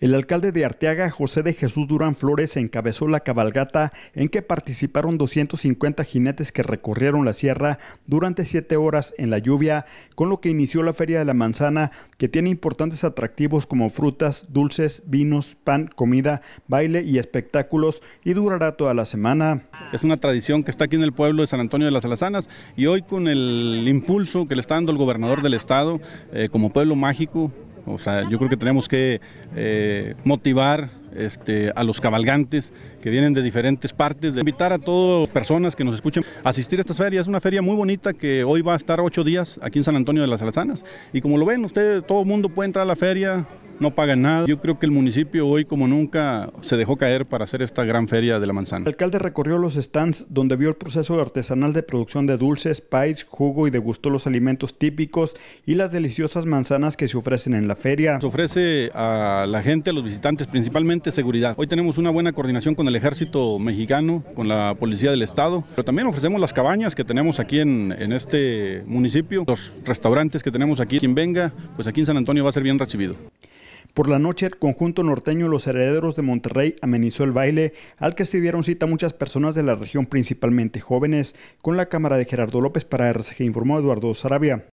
El alcalde de Arteaga, José de Jesús Durán Flores, encabezó la cabalgata en que participaron 250 jinetes que recorrieron la sierra durante siete horas en la lluvia, con lo que inició la Feria de la Manzana, que tiene importantes atractivos como frutas, dulces, vinos, pan, comida, baile y espectáculos, y durará toda la semana. Es una tradición que está aquí en el pueblo de San Antonio de las Alazanas y hoy con el impulso que le está dando el gobernador del estado eh, como pueblo mágico, o sea, yo creo que tenemos que eh, motivar este, a los cabalgantes que vienen de diferentes partes, de invitar a todas las personas que nos escuchen a asistir a esta feria. Es una feria muy bonita que hoy va a estar ocho días aquí en San Antonio de las Alzanas. Y como lo ven ustedes, todo el mundo puede entrar a la feria, no pagan nada. Yo creo que el municipio hoy como nunca se dejó caer para hacer esta gran feria de la manzana. El alcalde recorrió los stands donde vio el proceso artesanal de producción de dulces, pies, jugo y degustó los alimentos típicos y las deliciosas manzanas que se ofrecen en la feria. Se ofrece a la gente, a los visitantes, principalmente seguridad. Hoy tenemos una buena coordinación con el ejército mexicano, con la policía del estado, pero también ofrecemos las cabañas que tenemos aquí en, en este municipio, los restaurantes que tenemos aquí. Quien venga, pues aquí en San Antonio va a ser bien recibido. Por la noche, el conjunto norteño Los Herederos de Monterrey amenizó el baile, al que se dieron cita muchas personas de la región, principalmente jóvenes. Con la cámara de Gerardo López para RCG informó Eduardo Sarabia.